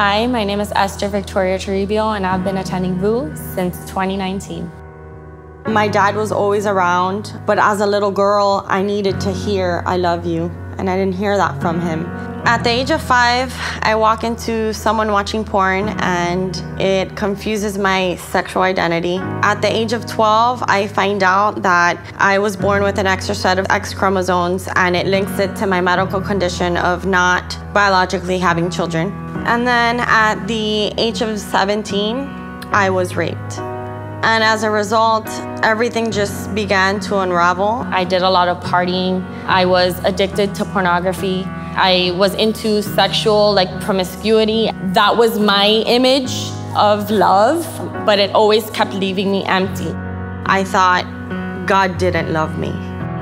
Hi, my name is Esther Victoria Toribio, and I've been attending VOUS since 2019. My dad was always around, but as a little girl, I needed to hear, I love you, and I didn't hear that from him. At the age of five, I walk into someone watching porn and it confuses my sexual identity. At the age of 12, I find out that I was born with an extra set of X chromosomes and it links it to my medical condition of not biologically having children. And then at the age of 17, I was raped. And as a result, everything just began to unravel. I did a lot of partying. I was addicted to pornography. I was into sexual like promiscuity. That was my image of love, but it always kept leaving me empty. I thought God didn't love me.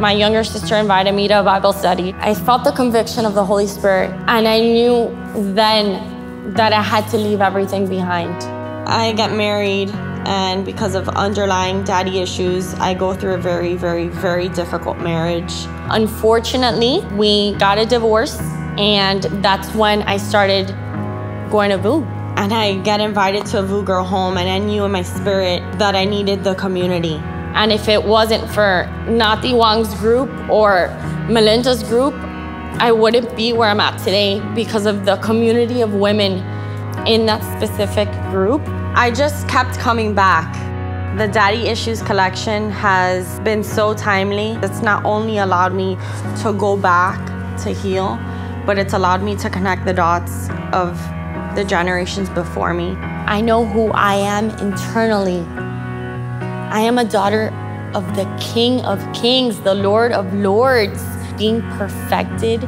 My younger sister invited me to a Bible study. I felt the conviction of the Holy Spirit, and I knew then that I had to leave everything behind. I get married and because of underlying daddy issues, I go through a very, very, very difficult marriage. Unfortunately, we got a divorce, and that's when I started going to VOUS. And I get invited to a VOUS Girl home, and I knew in my spirit that I needed the community. And if it wasn't for Nathi Wang's group or Melinda's group, I wouldn't be where I'm at today because of the community of women in that specific group. I just kept coming back. The Daddy Issues collection has been so timely. It's not only allowed me to go back to heal, but it's allowed me to connect the dots of the generations before me. I know who I am internally. I am a daughter of the King of Kings, the Lord of Lords, being perfected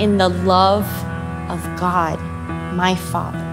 in the love of God, my Father.